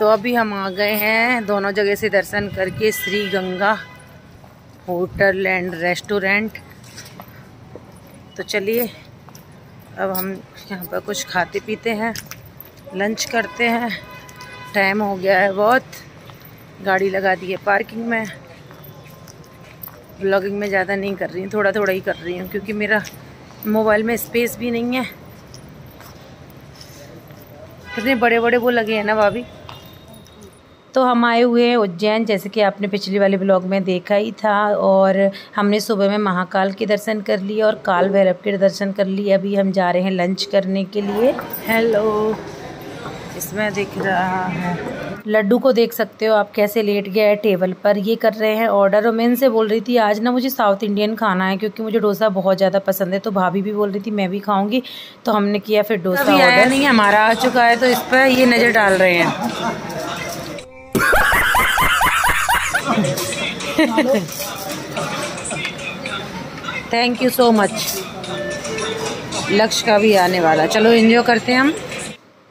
तो अभी हम आ गए हैं दोनों जगह से दर्शन करके Shri Ganga hotel and restaurant. तो चलिए, अब हम यहाँ पर कुछ खाते पीते हैं, लंच करते हैं। टाइम हो गया है बहुत, गाड़ी लगा दी है पार्किंग में। ब्लॉगिंग में ज़्यादा नहीं कर रही हूँ थोड़ा थोड़ा ही कर रही हूँ, क्योंकि मेरा मोबाइल में स्पेस भी नहीं है। कितने बड़े बड़े वो लगे हैं ना भाभी? तो हम आए हुए हैं उज्जैन जैसे कि आपने पिछली वाले ब्लॉग में देखा ही था और हमने सुबह में महाकाल के दर्शन कर लिए और काल भैरव के दर्शन कर लिए। अभी हम जा रहे हैं लंच करने के लिए। हेलो इसमें दिख रहा है। लड्डू को देख सकते हो आप कैसे लेट गया है टेबल पर। ये कर रहे हैं ऑर्डर और मैं इनसे बोल रही थी आज ना मुझे साउथ इंडियन खाना है क्योंकि मुझे डोसा बहुत ज़्यादा पसंद है। तो भाभी भी बोल रही थी मैं भी खाऊँगी। तो हमने किया फिर डोसा ऑर्डर नहीं हमारा आ चुका है तो इस पर ये नज़र डाल रहे हैं। थैंक यू सो मच लक्ष्य का भी आने वाला। चलो एंजॉय करते हैं हम।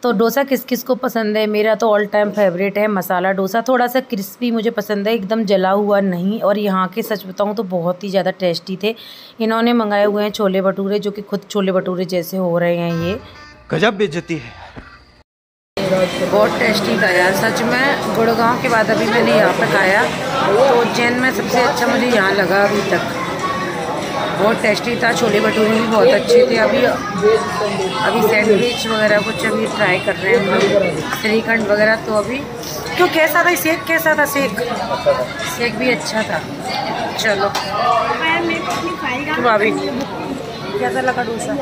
तो डोसा किस किस को पसंद है? मेरा तो ऑल टाइम फेवरेट है, मसाला डोसा। थोड़ा सा क्रिस्पी मुझे पसंद है, एकदम जला हुआ नहीं। और यहाँ के, सच बताऊँ तो बहुत ही ज़्यादा टेस्टी थे। इन्होंने मंगाए हुए हैं छोले भटूरे, जो कि खुद छोले भटूरे जैसे हो रहे हैं ये। गजब बेचती है। बहुत टेस्टी था यार सच में गुड़गांव के बाद अभी मैंने यहाँ पर खाया। तो उज्जैन में सबसे अच्छा मुझे यहाँ लगा अभी तक। बहुत टेस्टी था छोले भटूरे भी बहुत अच्छे थे। अभी अभी सैंडविच वगैरह कुछ अभी ट्राई कर रहे हैं हम। श्रीखंड वगैरह तो अभी क्यों कैसा था सेक कैसा था सेक सेक भी अच्छा था। चलो। तो अभी कैसा लगा डोसा?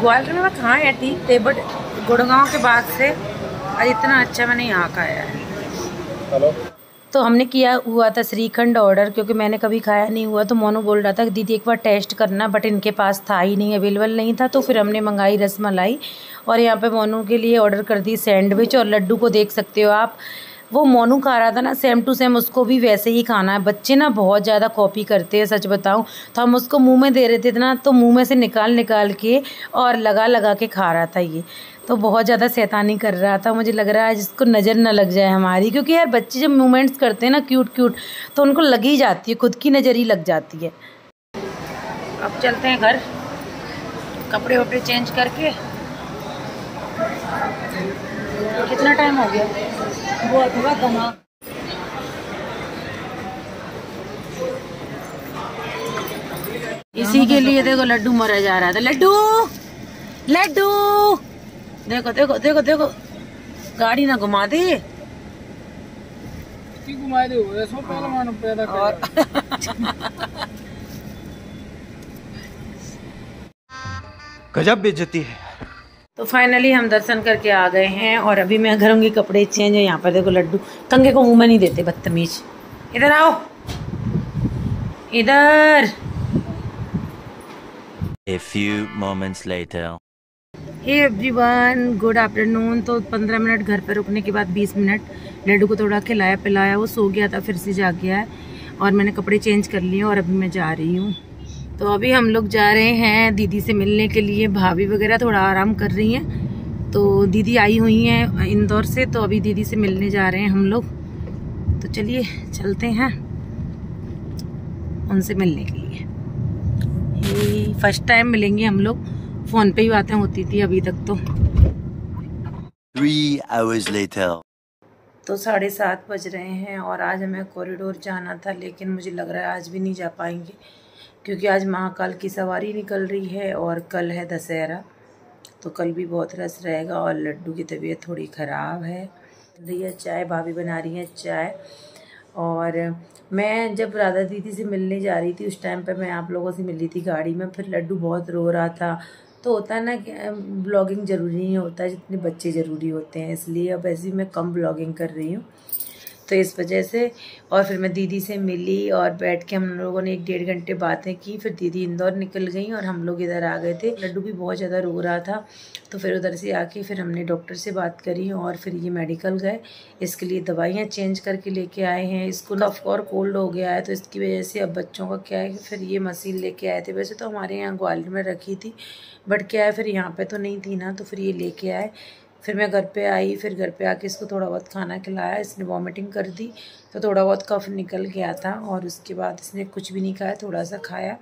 ग्वालियर में मैं खाए हैं ठीक थे बट गुड़गांव के बाद से आज इतना अच्छा मैंने यहाँ खाया है। तो हमने किया हुआ था श्रीखंड ऑर्डर क्योंकि मैंने कभी खाया नहीं हुआ तो मोनू बोल रहा था कि दीदी एक बार टेस्ट करना बट इनके पास था ही नहीं अवेलेबल नहीं था। तो फिर हमने मंगाई रसमलाई और यहाँ पे मोनू के लिए ऑर्डर कर दी सैंडविच और लड्डू को देख सकते हो आप वो मोनू खा रहा था ना सेम टू सेम उसको भी वैसे ही खाना है। बच्चे ना बहुत ज़्यादा कॉपी करते हैं, सच बताऊँ। तो हम उसको मुँह में दे रहे थे ना तो मुँह में से निकाल निकाल के और लगा लगा के खा रहा था ये। तो बहुत ज़्यादा शैतानी कर रहा था। मुझे लग रहा है जिसको नज़र ना लग जाए हमारी, क्योंकि यार बच्चे जब मूवमेंट्स करते हैं ना क्यूट क्यूट तो उनको लग ही जाती है, खुद की नज़र ही लग जाती है। अब चलते हैं घर। कपड़े वपड़े चेंज करके। कितना टाइम हो गया? वो गमा इसी के लिए देखो लड्डू मरा जा रहा था। लड्डू! लड्डू! देखो देखो देखो देखो। गाड़ी ना घुमा दे। घुमा दे और गजब बेचती है। तो फाइनली हम दर्शन करके आ गए हैं और अभी मैं करूँगी कपड़े चेंज है यहाँ पर देखो लड्डू। कंगे को मुँह में नहीं देते बदतमीज। इधर आओ। इधर। A few moments later. Hey everyone good afternoon तो 15 मिनट घर पर रुकने के बाद 20 मिनट लड्डू को थोड़ा खिलाया पिलाया वो सो गया था फिर से जाग गया है। और मैंने कपड़े चेंज कर लिए और अभी मैं जा रही हूँ। तो अभी हम लोग जा रहे हैं दीदी से मिलने के लिए। भाभी वगैरह थोड़ा आराम कर रही हैं। तो दीदी आई हुई हैं इंदौर से तो अभी दीदी से मिलने जा रहे हैं हम लोग। तो चलिए चलते हैं उनसे मिलने के लिए। फ़र्स्ट टाइम मिलेंगे हम लोग। फ़ोन पे ही बातें होती थी अभी तक तो। Three hours later. तो साढ़े सात बज रहे हैं और आज हमें कॉरिडोर जाना था लेकिन मुझे लग रहा है आज भी नहीं जा पाएँगे। क्योंकि आज महाकाल की सवारी निकल रही है और कल है दशहरा तो कल भी बहुत रस रहेगा और लड्डू की तबीयत थोड़ी ख़राब है। भैया चाय, भाभी बना रही है चाय। और मैं जब राधा दीदी से मिलने जा रही थी, उस टाइम पे मैं आप लोगों से मिली थी गाड़ी में, फिर लड्डू बहुत रो रहा था। तो होता है ना कि ब्लॉगिंग ज़रूरी नहीं होता, जितने बच्चे ज़रूरी होते हैं। इसलिए अब ऐसे मैं कम ब्लॉगिंग कर रही हूँ। तो इस वजह से, और फिर मैं दीदी से मिली और बैठ के हम लोगों ने एक डेढ़ घंटे बातें की, फिर दीदी इंदौर निकल गई और हम लोग इधर आ गए थे। लड्डू भी बहुत ज़्यादा रो रहा था तो फिर उधर से आके फिर हमने डॉक्टर से बात करी और फिर ये मेडिकल गए। इसके लिए दवाइयाँ चेंज करके लेके आए हैं। इसको कफ और कोल्ड हो गया है तो इसकी वजह से अब बच्चों का क्या है कि फिर ये मशीन लेके आए थे। वैसे तो हमारे यहाँ ग्वालियर में रखी थी, बट क्या है, फिर यहाँ पे तो नहीं थी ना तो फिर ये लेके आए। फिर मैं घर पे आई, फिर घर पे आके इसको थोड़ा बहुत खाना खिलाया, इसने वॉमिटिंग कर दी तो थोड़ा बहुत कफ निकल गया था और उसके बाद इसने कुछ भी नहीं खाया थोड़ा सा खाया।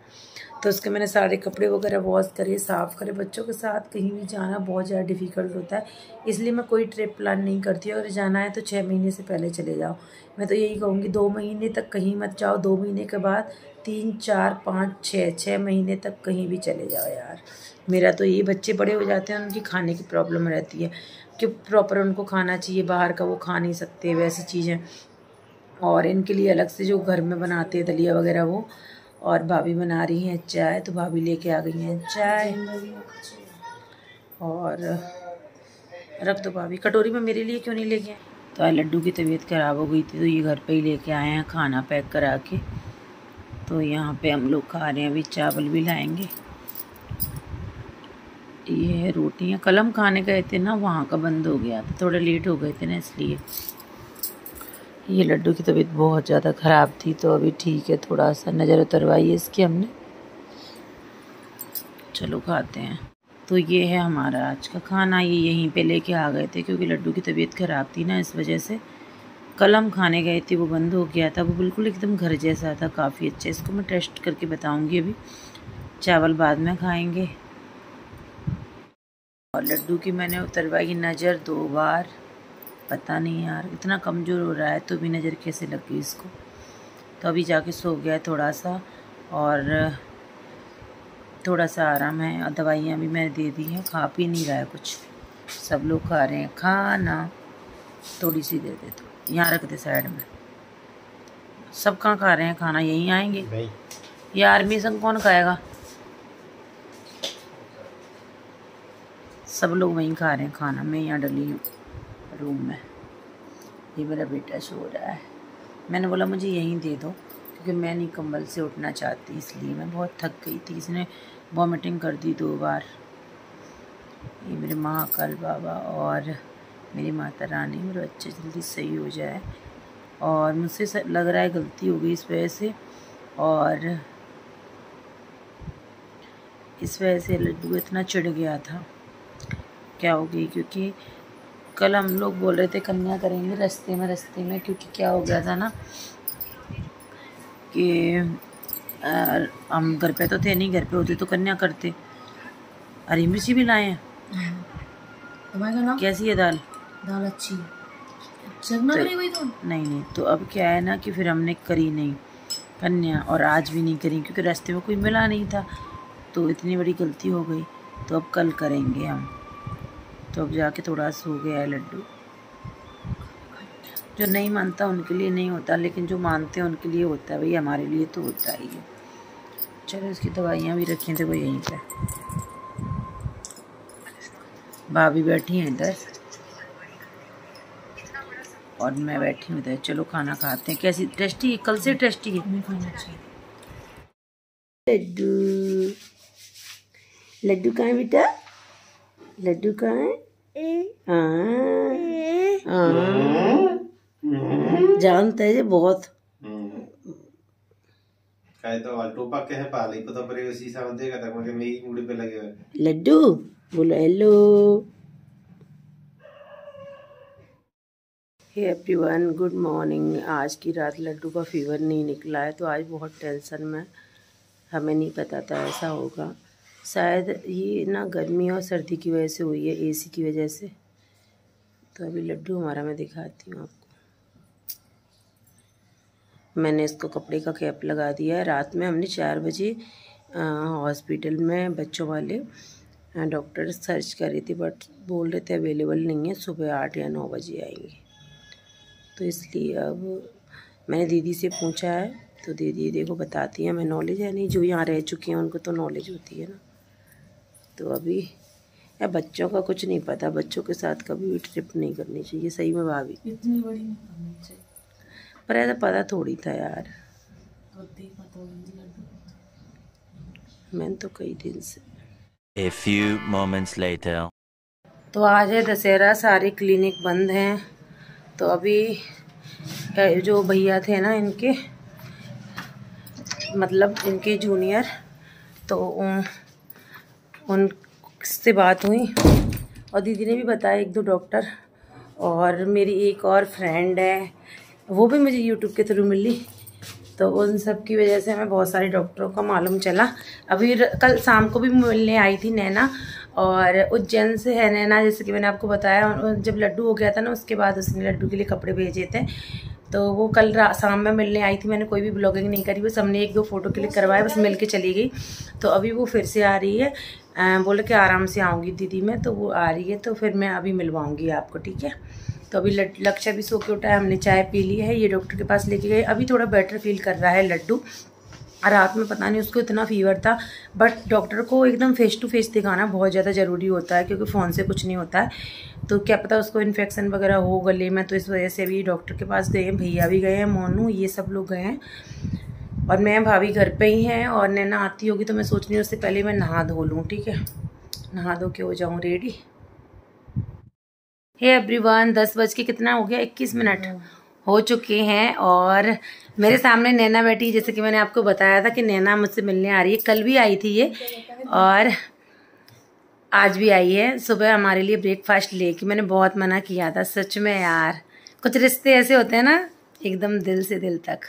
तो उसके मैंने सारे कपड़े वगैरह वॉश करे, साफ़ करे, बच्चों के साथ कहीं भी जाना बहुत ज़्यादा डिफ़िकल्ट होता है। इसलिए मैं कोई ट्रिप प्लान नहीं करती, अगर जाना है तो छः महीने से पहले चले जाओ। मैं तो यही कहूँगी, दो महीने तक कहीं मत जाओ, दो महीने के बाद तीन, चार, पाँच छः छः महीने तक कहीं भी चले जाओ यार। मेरा तो ये बच्चे बड़े हो जाते हैं उनकी खाने की प्रॉब्लम रहती है कि प्रॉपर उनको खाना चाहिए, बाहर का वो खा नहीं सकते, वैसी चीज़ें। और इनके लिए अलग से जो घर में बनाते हैं, दलिया वगैरह वो, और भाभी बना रही हैं चाय तो भाभी लेके आ गई हैं चाय। और रख दो भाभी। कटोरी में मेरे लिए क्यों नहीं लेके आए? तो लड्डू की तबीयत ख़राब हो गई थी तो ये घर पे ही लेके आए हैं खाना पैक करा के। तो यहाँ पे हम लोग खा रहे हैं अभी चावल भी लाएँगे। ये है रोटियाँ कलम खाने गए थे ना, वहाँ का बंद हो गया था। थोड़ा लेट हो गए थे ना, इसलिए। ये लड्डू की तबीयत बहुत ज़्यादा ख़राब थी तो अभी ठीक है थोड़ा सा नज़र उतरवाई है इसकी हमने। चलो खाते हैं। तो ये है हमारा आज का खाना। ये यहीं पे लेके आ गए थे, क्योंकि लड्डू की तबीयत ख़राब थी ना, इस वजह से। कल हम खाने गए थे, वो बंद हो गया था, वो बिल्कुल एकदम घर जैसा था, काफ़ी अच्छा। इसको मैं टेस्ट करके बताऊँगी अभी। चावल बाद में खाएँगे। और लड्डू की मैंने उतरवाई नज़र दो बार। पता नहीं यार, इतना कमज़ोर हो रहा है तो भी नज़र कैसे लग गई इसको? तो अभी जाके सो गया है थोड़ा सा और थोड़ा सा आराम है। और दवाइयाँ भी मैंने दे दी हैं, खा पी नहीं रहा है कुछ। सब लोग खा रहे हैं। खाना थोड़ी सी दे दे तो। यहाँ रख दे साइड में। सब कहाँ खा रहे हैं? खाना यहीं आएँगे। ये आर्मी संग कौन खाएगा? सब लोग वहीं खा रहे हैं खाना। मैं यहाँ डली हूँ रूम में। ये मेरा बेटा सो रहा है। मैंने बोला मुझे यहीं दे दो क्योंकि मैं नहीं कंबल से उठना चाहती इसलिए मैं बहुत थक गई थी। इसने वॉमिटिंग कर दी दो बार। ये मेरे महाकाल बाबा और मेरी माता रानी मेरे बच्चे जल्दी सही हो जाए। और मुझसे लग रहा है गलती हो गई इस वजह से। और इस वजह से लड्डू इतना चिढ़ गया था। क्या हो गई? क्योंकि कल हम लोग बोल रहे थे कन्या करेंगे रास्ते में रास्ते में। क्योंकि क्या हो गया था ना कि हम घर पे तो थे नहीं घर पे होते तो कन्या करते। हरी मिर्ची भी लाए हैं। कैसी है दाल? दाल अच्छी है। तो, तो? नहीं नहीं तो अब क्या है ना कि फिर हमने करी नहीं कन्या और आज भी नहीं करी क्योंकि रास्ते में कोई मिला नहीं था तो इतनी बड़ी गलती हो गई तो अब कल करेंगे हम। तो अब जाके थोड़ा सो गया है लड्डू। जो नहीं मानता उनके लिए नहीं होता लेकिन जो मानते हैं उनके लिए होता है भाई हमारे लिए तो होता ही है। चलो इसकी दवाइयाँ भी रखी थे वो यहीं पर भाभी बैठी हैं इधर। और मैं बैठी हूँ इधर चलो खाना खाते हैं। कैसी? टेस्टी? है कल से टेस्टी है। लड्डू। लड्डू कहाँ है बेटा? लड्डू कहाँ है। जानता है बहुत। काय तो अल्टो पक्के है पाली पता परे उसी सावन देगा तक मगे मेरी मुड़ी पे लगे हुए लड्डू बोलो hello hey everyone good morning आज की रात लड्डू का फीवर नहीं निकला है तो आज बहुत टेंशन में हमें नहीं पता था ऐसा होगा। शायद ये ना गर्मी और सर्दी की वजह से हुई है एसी की वजह से। तो अभी लड्डू हमारा मैं दिखाती हूँ आपको। मैंने इसको कपड़े का कैप लगा दिया है। रात में हमने चार बजे हॉस्पिटल में बच्चों वाले डॉक्टर सर्च कर रही थी बट बोल रहे थे अवेलेबल नहीं है। सुबह आठ या नौ बजे आएँगे। तो इसलिए अब मैंने दीदी से पूछा है तो दीदी देखो बताती हैं मैं नॉलेज है नहीं जो यहाँ रह चुके हैं उनको तो नॉलेज होती है ना। तो अभी या बच्चों का कुछ नहीं पता बच्चों के साथ कभी भी ट्रिप नहीं करनी चाहिए सही में भाभी? इतनी बड़ी नहीं पर ऐसा पता थोड़ी था यार। मैंने तो कई दिन से। A few moments later. तो आज है दशहरा सारे क्लिनिक बंद हैं। तो अभी जो भैया थे ना इनके मतलब इनके जूनियर तो उनसे बात हुई। और दीदी ने भी बताया, एक दो डॉक्टर और मेरी एक और फ्रेंड है, वो भी मुझे यूट्यूब के थ्रू मिली। तो उन सब की वजह से हमें बहुत सारे डॉक्टरों का मालूम चला। अभी कल शाम को भी मिलने आई थी नैना और उज्जैन से है नैना, जैसे कि मैंने आपको बताया जब लड्डू हो गया था ना, उसके बाद उसने लड्डू के लिए कपड़े भेजे थे। तो वो कल शाम में मिलने आई थी, मैंने कोई भी ब्लॉगिंग नहीं करी, बस हमने एक दो फ़ोटो क्लिक करवाया बस मिल के चली गई। तो अभी वो फिर से आ रही है। बोले कि आराम से आऊँगी दीदी मैं तो वो आ रही है तो फिर मैं अभी मिलवाऊँगी आपको, ठीक है? तो अभी लक्ष्य भी सो के उठा है, हमने चाय पी ली है, ये डॉक्टर के पास लेके गए। अभी थोड़ा बेटर फील कर रहा है लड्डू। रात में पता नहीं उसको इतना फीवर था बट डॉक्टर को एकदम फेस टू फेस दिखाना बहुत ज़्यादा ज़रूरी होता है, क्योंकि फ़ोन से कुछ नहीं होता है। तो क्या पता उसको इन्फेक्शन वगैरह हो गले में तो इस वजह से अभी डॉक्टर के पास गए हैं भैया भी गए हैं, मोनू, ये सब लोग गए हैं। और मैं भाभी घर पे ही हैं और नैना आती होगी तो मैं सोच रही हूँ उससे पहले मैं नहा धो लूँ, ठीक है? नहा धो के हो जाऊँ रेडी हे एवरीवन दस बज के कितना हो गया? इक्कीस मिनट। हो चुके हैं और मेरे सामने नैना बैठी जैसे कि मैंने आपको बताया था कि नैना मुझसे मिलने आ रही है। कल भी आई थी ये और आज भी आई है। सुबह हमारे लिए ब्रेकफास्ट ले कि मैंने बहुत मना किया था। सच में यार, कुछ रिश्ते ऐसे होते हैं ना, एकदम दिल से दिल तक।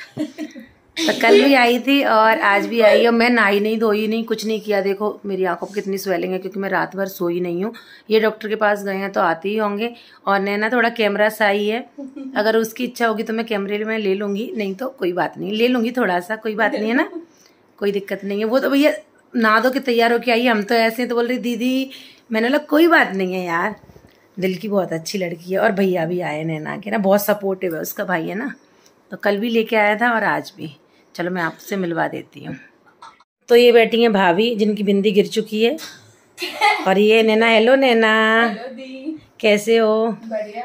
तो कल भी आई थी और आज भी आई और मैं नहाई नहीं, धोई नहीं, कुछ नहीं किया। देखो, मेरी आँखों पर कितनी स्वेलिंग है, क्योंकि मैं रात भर सोई नहीं हूँ। ये डॉक्टर के पास गए हैं तो आते ही होंगे। और नैना थोड़ा कैमरा साई है। अगर उसकी इच्छा होगी तो मैं कैमरे में ले लूँगी। नहीं तो कोई बात नहीं। ले लूँगी थोड़ा सा कोई बात नहीं है ना? कोई दिक्कत नहीं है। वो तो भैया ना दो के तैयार होके आई। हम तो ऐसे हैं तो बोल रही, दीदी, मैंने बोला, कोई बात नहीं है यार। दिल की बहुत अच्छी लड़की है और भैया भी आए नैना के ना। बहुत सपोर्टिव है उसका भाई है ना। तो कल भी लेके आया था और आज भी। चलो मैं आपसे मिलवा देती हूँ। तो ये बैठी हैं भाभी जिनकी बिंदी गिर चुकी है। और ये नैना हेलो नैना। कैसे हो? बढ़िया।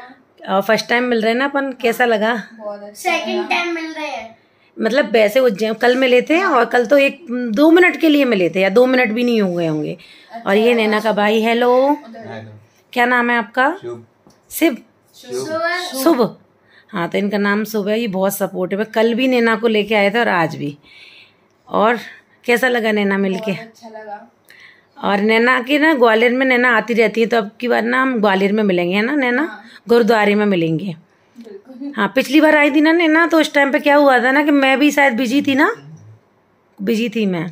और फ़र्स्ट टाइम मिल रहे हैं ना अपन? कैसा लगा? सेकंड टाइम मिल रहे हैं। मतलब वैसे उज्जैन कल मिले थे और कल तो एक दो मिनट के लिए मिले थे या दो मिनट भी नहीं हुए होंगे। और ये नैना का भाई हेलो। क्या नाम है आपका? शिव। शुभ। हाँ तो इनका नाम सुबह ही बहुत सपोर्टिव है। कल भी नैना को लेके आए थे और आज भी। और कैसा लगा नैना मिलके? अच्छा लगा। और नैना की ना ग्वालियर में नैना आती रहती है तो अब की बार ना हम ग्वालियर में मिलेंगे है ना नैना? हाँ। गुरुद्वारे में मिलेंगे। हाँ पिछली बार आई थी ना नैना तो उस टाइम पे क्या हुआ था ना कि मैं भी शायद बिज़ी थी ना? बिज़ी थी मैं।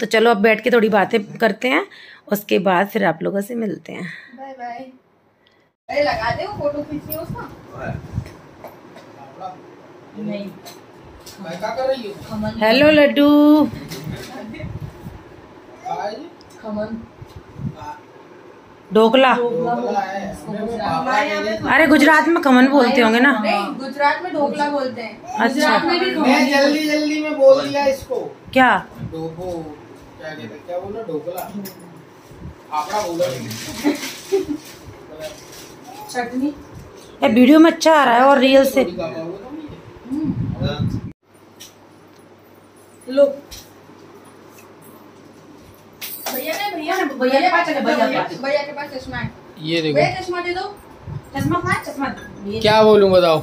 तो चलो अब बैठ के थोड़ी बातें करते हैं उसके बाद फिर आप लोगों से मिलते हैं। बाय बाय लगा दे फ़ोटो खींचिए उसका। हेलो लड्डू। ढोकला। अरे गुजरात में खमन बोलते होंगे ना। गुजरात में ढोकला बोलते हैं। अच्छा। में भी मैं जल्दी जल्दी में बोल दिया इसको। क्या? क्या कहते क्या बोला ढोकला? आपड़ा बोला चटनी। ये वीडियो में अच्छा आ रहा है और रियल से। लो। भैया ने भैया भैया के पास भैया के पास चश्मा है। ये देखो। चश्मा दे दो। चश्मा क्या बोलूँ बताओ?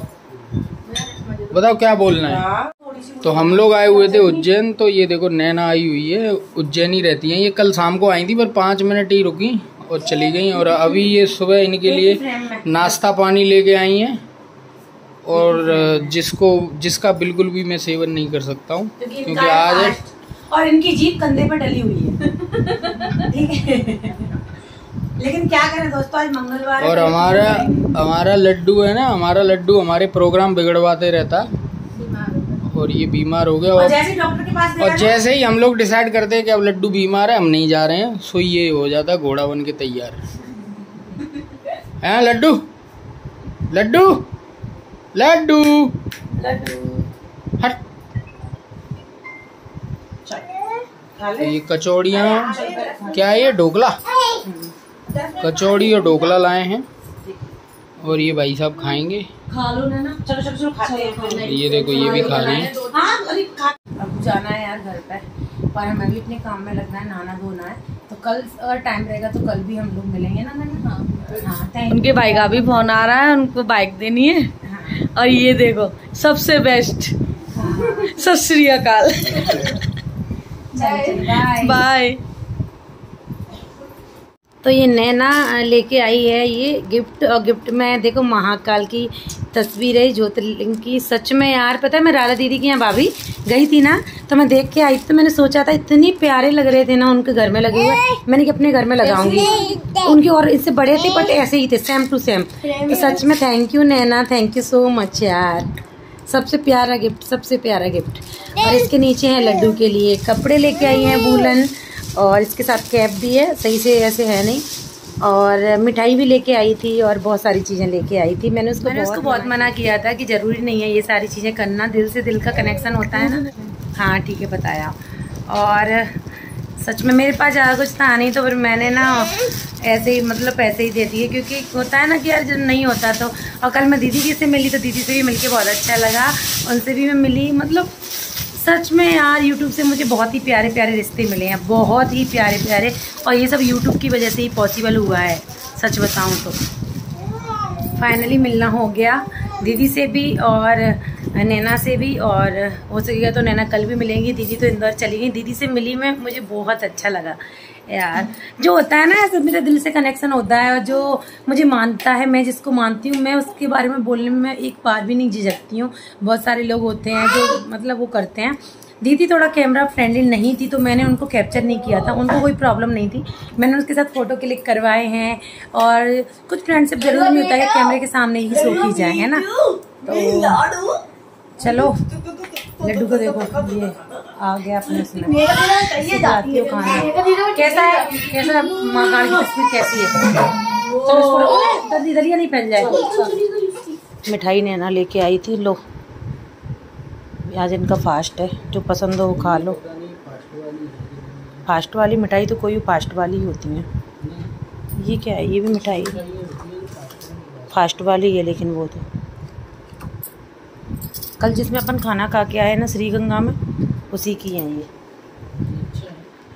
बताओ क्या बोलना है? तो हम लोग आए हुए थे उज्जैन तो ये देखो नैना आई हुई है उज्जैन ही रहती है। ये कल शाम को आई थी पर पाँच मिनट ही रुकी और चली गई। और अभी ये सुबह इनके लिए नाश्ता पानी लेके आई हैं। और जिसको जिसका बिल्कुल भी मैं सेवन नहीं कर सकता हूँ क्योंकि आज और इनकी जीप कंधे पर डली हुई है। ठीक है। लेकिन क्या करें दोस्तों आज मंगलवार और हमारा हमारा लड्डू है ना हमारा लड्डू हमारे प्रोग्राम बिगड़वाते रहता। और ये बीमार हो गया और, जैसे डॉक्टर के पास और जैसे ही हम लोग डिसाइड करते हैं कि अब लड्डू बीमार है हम नहीं जा रहे हैं सो ये हो जाता घोड़ा बन के तैयार। है लड्डू? लड्डू? लड्डू। हट। ये कचौड़िया। क्या है ये ढोकला? कचौड़ी और ढोकला लाए हैं। और ये भाई साहब खाएँगे। खा लो ना चलो चलो चलो खाते हैं ये देखो ये भी खा रही है। हाँ, अब जाना है यार घर पे। पर हमें भी अपने काम में लगना है नहाना धोना है। तो कल अगर टाइम रहेगा तो कल भी हम लोग मिलेंगे ना मैंने हाँ। हाँ उनके भाई का भी फ़ोन आ रहा है उनको बाइक देनी हाँ। और ये देखो सबसे बेस्ट हाँ। सत श्री अकाल। बाय बाय तो ये नैना लेके आई है ये गिफ्ट। और गिफ्ट में देखो महाकाल की तस्वीर है ज्योतिर्लिंग की। सच में यार पता है मैं राधा दीदी की यहाँ भाभी गई थी ना तो मैं देख के आई तो मैंने सोचा था इतनी प्यारे लग रहे थे ना उनके घर में लगे हुए। मैंने कि अपने घर में लगाऊँगी। उनके और इससे बड़े थे बट ऐसे ही थे सेम टू सेम तो सच में thank you Naina thank you so much यार। सबसे प्यारा गिफ्ट सबसे प्यारा गिफ्ट। और इसके नीचे है लड्डू के लिए। कपड़े लेके आई हैं वूलन। और इसके साथ कैप भी है सही से ऐसे है नहीं। और मिठाई भी लेके आई थी और बहुत सारी चीज़ें लेके आई थी। मैंने उसको मैंने बहुत उसको बहुत मना किया। था कि ज़रूरी नहीं है ये सारी चीज़ें करना दिल से दिल का कनेक्शन होता है ना। हाँ ठीक है बताया। और सच में मेरे पास ज़्यादा कुछ था नहीं तो फिर मैंने ना ऐसे ही मतलब पैसे ही दे दिए क्योंकि होता है ना कि यार जब नहीं होता तो और कल मैं दीदी जी से मिली तो दीदी से भी मिलके बहुत अच्छा लगा। उनसे भी मैं मिली मतलब सच में यार यूट्यूब से मुझे बहुत ही प्यारे प्यारे रिश्ते मिले हैं, बहुत ही प्यारे प्यारे, और ये सब यूट्यूब की वजह से ही पॉसिबल हुआ है, सच बताऊँ तो। फाइनली मिलना हो गया, दीदी से भी और नैना से भी, और हो सकेगा तो नैना कल भी मिलेंगी, दीदी तो इंदौर चली गई, दीदी से मिली मैं, मुझे बहुत अच्छा लगा। यार। जो होता है ना ऐसे मेरे दिल से कनेक्शन होता है और जो मुझे मानता है मैं जिसको मानती हूँ मैं उसके बारे में बोलने में मैं एक बार भी नहीं झिझकती हूँ। बहुत सारे लोग होते हैं जो मतलब वो करते हैं। दीदी थोड़ा कैमरा फ्रेंडली नहीं थी तो मैंने उनको कैप्चर नहीं किया था। उनको कोई प्रॉब्लम नहीं थी। मैंने उसके साथ फ़ोटो क्लिक करवाए हैं और कुछ फ्रेंडशिप ज़रूर नहीं होता है कैमरे के सामने ही शो की जाए है ना? तो चलो। लड्डू को देखो ये आ गया अपने उसमें जाती हूँ खाना। कैसा है कैसा माँ की तस्वीर कैसी है? दरिया नहीं मिठाई ने ना लेके आई थी लो। आज इनका फास्ट है जो पसंद हो वो खा लो। फास्ट वाली मिठाई तो कोई फास्ट वाली ही होती है। ये क्या है? ये भी मिठाई फास्ट वाली है लेकिन वो तो। कल जिसमें अपन खाना खा के आए ना श्री गंगा में उसी की है ये।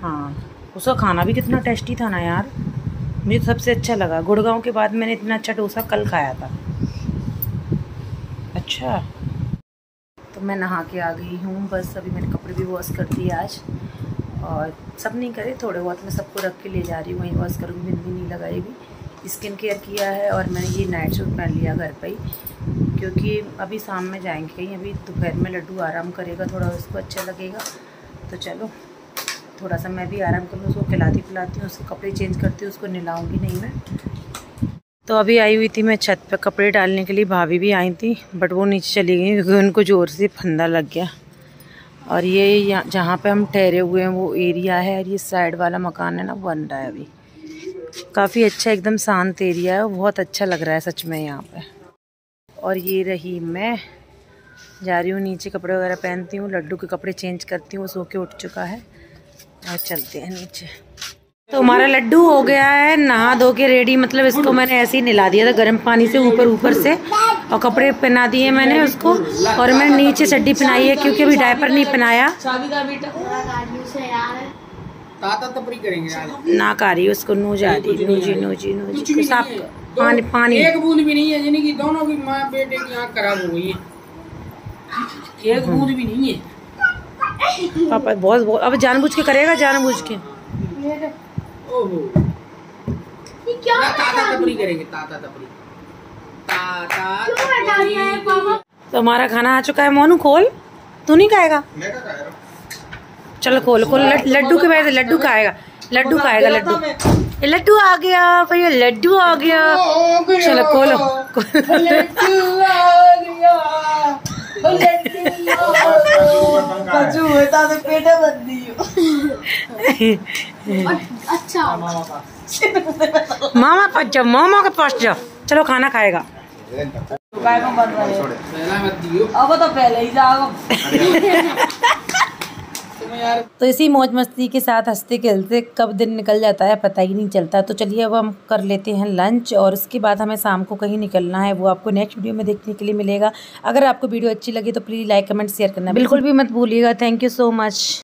हाँ उसका खाना भी कितना टेस्टी था ना यार। मुझे सबसे अच्छा लगा। गुड़गांव के बाद मैंने इतना अच्छा डोसा कल खाया था। अच्छा। तो मैं नहा के आ गई हूँ। बस अभी मैंने कपड़े भी वॉश कर दिए आज। और सब नहीं करे थोड़े बहुत मैं सबको रख के ले जा रही हूँ। वहीं वॉश करूँगी बिंदी नहीं लगाएगी स्किन केयर किया है और मैंने ये नाइट सूट पहन लिया घर पर ही, क्योंकि अभी शाम में जाएँगे कहीं, अभी दोपहर में लड्डू आराम करेगा, थोड़ा उसको अच्छा लगेगा। तो चलो, थोड़ा सा मैं भी आराम करूँ उसको खिलाती पिलाती हूँ, उसके कपड़े चेंज करती हूँ, उसको नहलाऊँगी नहीं मैं। तो अभी आई हुई थी मैं छत पर कपड़े डालने के लिए, भाभी भी आई थी बट वो नीचे चली गई, क्योंकि उनको ज़ोर से फंदा लग गया। और ये यहाँ, जहाँ पे हम ठहरे हुए हैं, वो एरिया है, और ये साइड वाला मकान है ना बन रहा है अभी। काफ़ी अच्छा एकदम शांत एरिया है, बहुत अच्छा लग रहा है सच में यहाँ पे। और ये रही मैं, जा रही हूँ नीचे कपड़े वगैरह पहनती हूँ, लड्डू के कपड़े चेंज करती हूँ सो के उठ चुका है। और चलते हैं नीचे। तो हमारा लड्डू हो गया है, नहा धो के रेडी मतलब इसको मैंने ऐसे ही निला दिया था, गर्म पानी से ऊपर ऊपर से। और कपड़े पहना दिए मैंने उसको, और मैंने नीचे चड्डी पहनाई है, क्योंकि अभी डायपर नहीं पहनाया। ना का रही उसको नू जा रही नूजी नूजी नूजी साफ़ पानी पानी। एक बूंद भी नहीं है यानी कि दोनों की माँ बेटे की आँख खराब हो गई है। एक बूंद भी नहीं है। पापा बहुत बहुत अब जानबूझ के करेगा जानबूझ के? ओहो। ताता तपरी करेंगे ताता तपरी ताता तो हमारा खाना आ चुका है मोनू खोल। तू नहीं खाएगा? चलो खोल खोल लड्डू के से लड्डू खाएगा। लड्डू खाएगा लड्डू। लड्डू आ गया भैया लड्डू आ गया। चलो खोलो मामा पास जाओ मामा के पास जाओ। चलो खाना खाएगा। पहला मत दियो। अब तो पहले ही जाओ। तो इसी मौज मस्ती के साथ हँसते खेलते कब दिन निकल जाता है पता ही नहीं चलता। तो चलिए अब हम कर लेते हैं लंच और उसके बाद हमें शाम को कहीं निकलना है। वो आपको नेक्स्ट वीडियो में देखने के लिए मिलेगा। अगर आपको वीडियो अच्छी लगी तो प्लीज़ लाइक कमेंट शेयर करना बिल्कुल भी मत भूलिएगा। Thank you so much